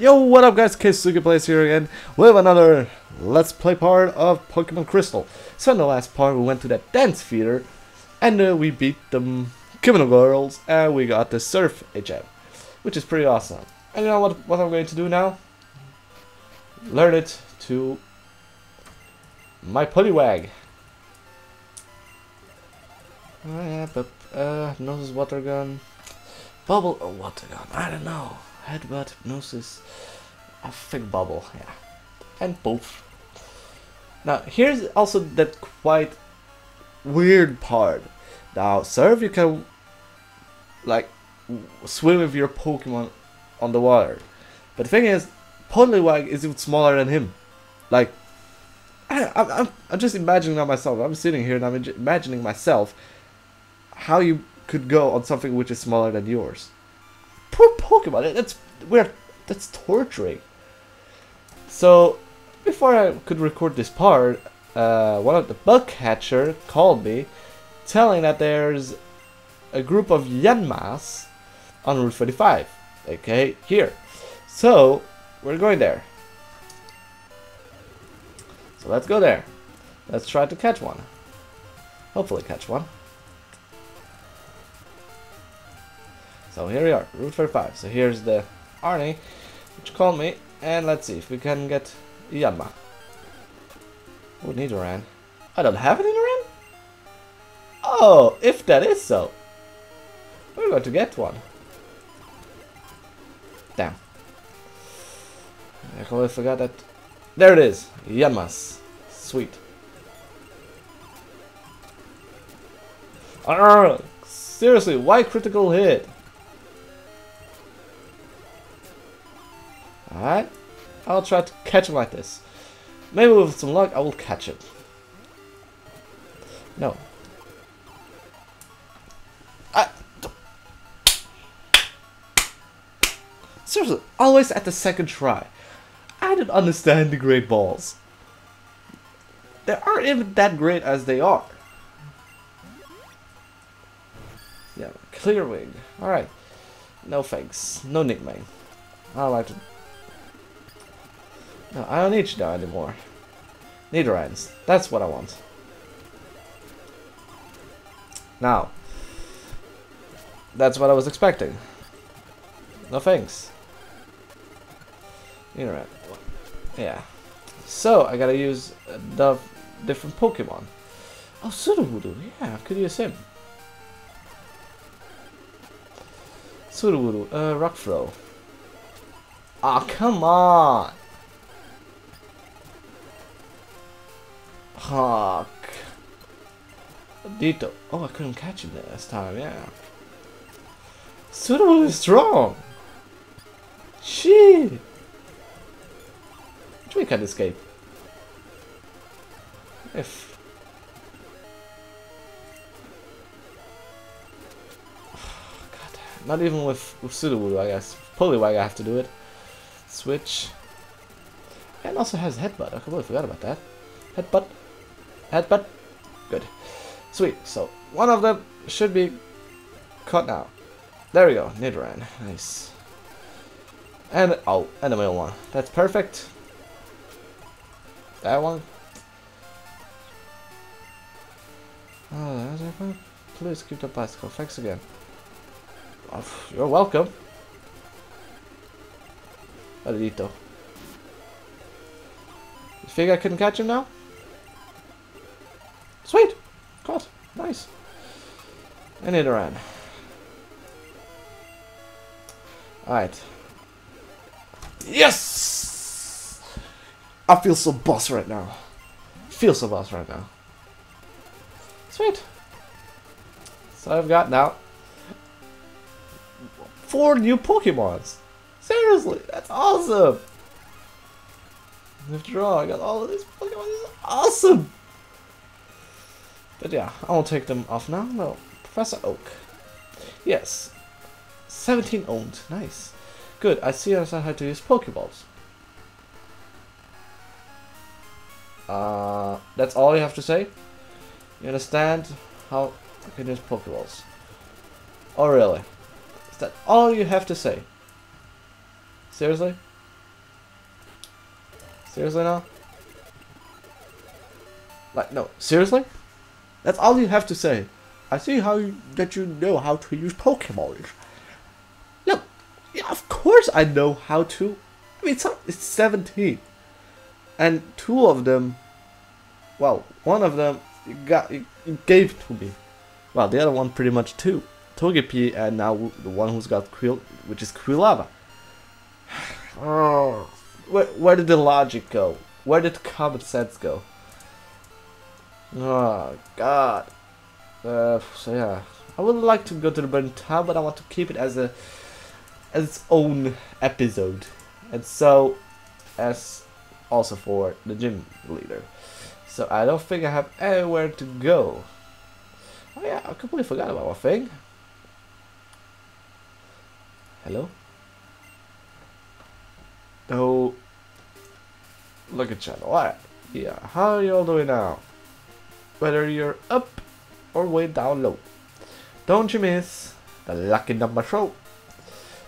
Yo, what up guys, Keisuke Plays here again with another Let's Play part of Pokemon Crystal. So in the last part we went to that dance theater and uh, we beat the Kimono Girls and we got the Surf HM, which is pretty awesome. And you know what, what I'm going to do now? Learn it to my Poliwag. Oh yeah, but uh, noses, water gun, bubble or water gun, I don't know headbutt, hypnosis, think bubble, yeah. And Poof. Now, here's also that quite weird part. Now, Surf, you can, like, swim with your Pokemon on the water. But the thing is, Poliwag is even smaller than him. Like, I, am I'm, I'm just imagining that myself. I'm sitting here and I'm imagining myself how you could go on something which is smaller than yours poor Pokemon. That's we're that's torturing. So before I could record this part, uh, one of the bug catcher called me, telling that there's a group of Yanmas on Route 45. Okay, here. So we're going there. So let's go there. Let's try to catch one. Hopefully catch one. So here we are, Route 45. So here's the Arnie, which called me, and let's see if we can get Yanma. Oh, Nidoran. I don't have an Nidoran? Oh, if that is so. We're going to get one. Damn. I completely forgot that. There it is. Yanmas. Sweet. Arrgh, seriously, why critical hit? Alright. I'll try to catch him like this. Maybe with some luck I will catch him. No. I... Seriously, always at the second try. I don't understand the great balls. They aren't even that great as they are. Yeah, clear wing. Alright. No thanks. No nickname. I like to no, I don't need you now anymore. Nidorans. That's what I want. Now. That's what I was expecting. No thanks. Nidoran. Yeah. So, I gotta use the different Pokemon. Oh, Sudowoodo. Yeah, I could use him. Sudowoodo. Uh, Rock Throw. Ah, oh, come on! Hawk. Ditto. Oh, I couldn't catch him this time, yeah. Suitable is strong. Shit. Which way can escape? If. God, not even with, with Sudowoodo, I guess. Poliwag I have to do it. Switch. And also has headbutt. I completely forgot about that. Headbutt. Headbutt. Good. Sweet. So, one of them should be caught now. There we go. Nidoran. Nice. And, oh, and the male one. That's perfect. That one. Oh, please keep the bicycle. Thanks again. Oh, you're welcome. Adito. You think I couldn't catch him now? Sweet! Caught. Nice. And it ran. Alright. Yes! I feel so boss right now. Feel so boss right now. Sweet. So I've got now four new Pokemons. Seriously, that's awesome. After all, I got all of these Pokemon. This is awesome. But yeah, I won't take them off now. No, Professor Oak. Yes. 17 owned. Nice. Good, I see I how to use Pokeballs. Uh, that's all you have to say? You understand how I can use Pokeballs? Oh really? Is that all you have to say? Seriously? Seriously now? Like, no, seriously? That's all you have to say. I see how you, that you know how to use Pokemon. Look, yeah, of course I know how to. I mean, it's, it's 17. And two of them, well, one of them you got you, gave to me. Well, the other one pretty much too. Togepi and now the one who's got Quill, which is Quilava. oh, where, where did the logic go? Where did common sense go? Oh, God. Uh, so yeah, I would like to go to the burning town, but I want to keep it as a as its own episode, and so as also for the gym leader. So I don't think I have anywhere to go. Oh yeah, I completely forgot about one thing. Hello? Oh, Lucky Channel. Alright. Yeah, how are you all doing now? Whether you're up or way down low. Don't you miss the lucky number show.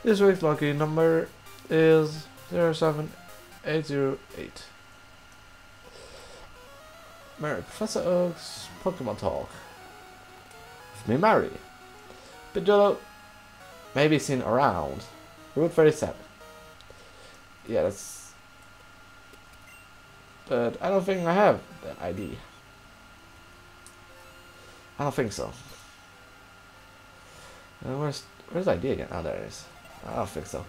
This week's lucky number is 07808. Mary, Professor Oak's Pokemon Talk. With me, Mary. Pidgeotto may be seen around. Route 37. Yeah, that's... But I don't think I have that ID. I don't think so. Uh, where's where's the idea again? Oh, there it is. I don't think so.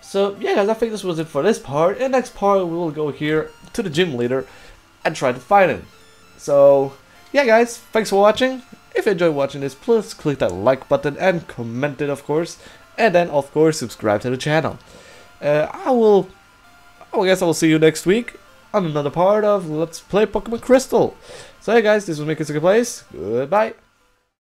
So yeah, guys, I think this was it for this part. In next part, we will go here to the gym leader and try to find him. So yeah, guys, thanks for watching. If you enjoyed watching this, please click that like button and comment it, of course. And then, of course, subscribe to the channel. Uh, I will, I guess I will see you next week on another part of Let's Play Pokemon Crystal. So hey guys, this was Keisuke Plays. Goodbye.